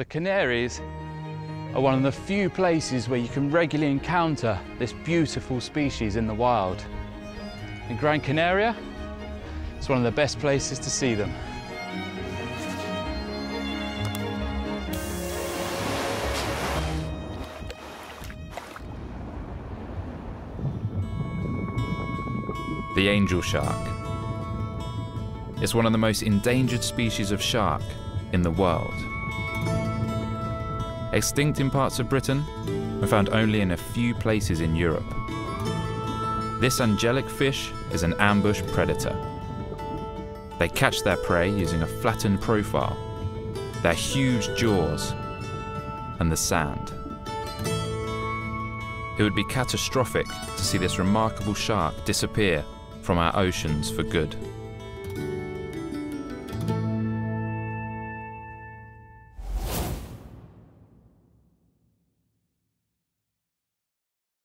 The Canaries are one of the few places where you can regularly encounter this beautiful species in the wild. In Gran Canaria, it's one of the best places to see them. The angel shark. It's one of the most endangered species of shark in the world. Extinct in parts of Britain and found only in a few places in Europe. This angelic fish is an ambush predator. They catch their prey using a flattened profile, their huge jaws, and the sand. It would be catastrophic to see this remarkable shark disappear from our oceans for good.